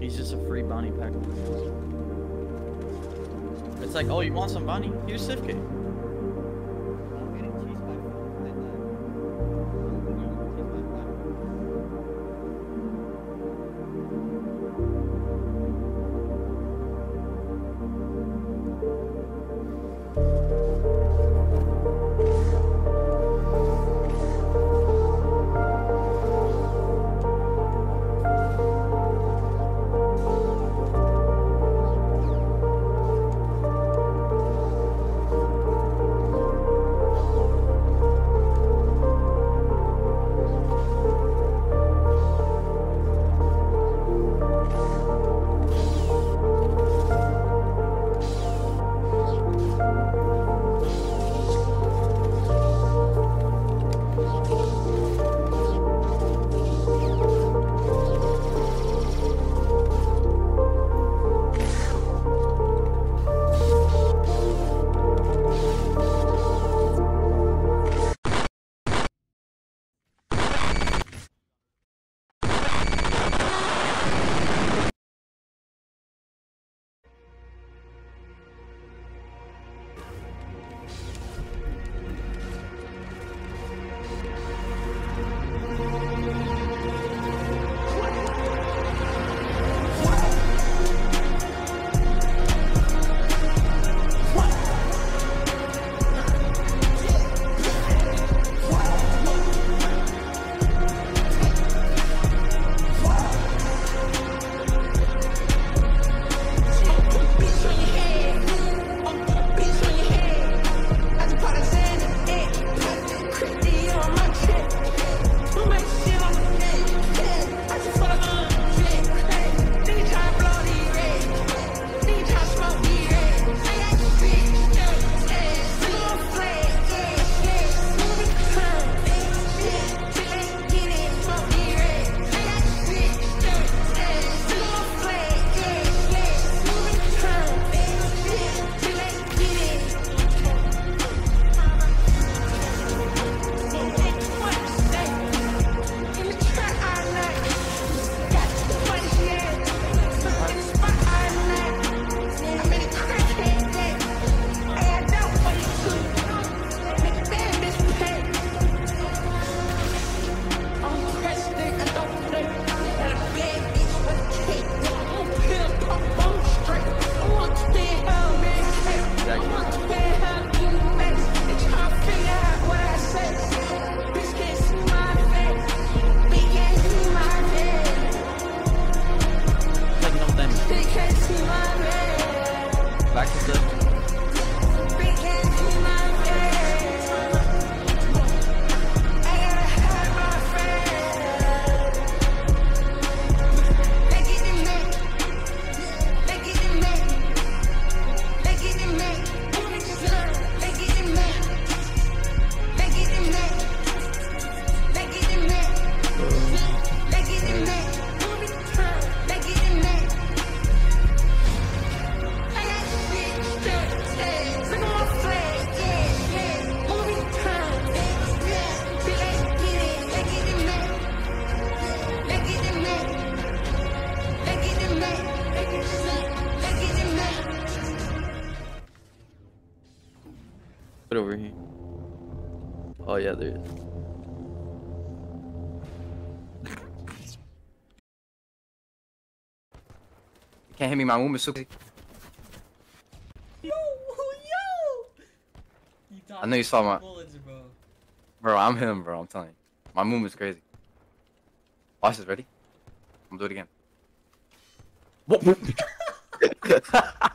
He's just a free Bonnie pack. It's like, oh, you want some Bonnie? Use Sifke. Put it over here. Oh yeah, there it is. Can't hit me, my movement so Yo, yo! You I know you saw my- bullets, bro. Bro, I'm him, bro. I'm telling you. My movement's crazy. Watch this, ready? I'm gonna do it again. Whoop, whoop.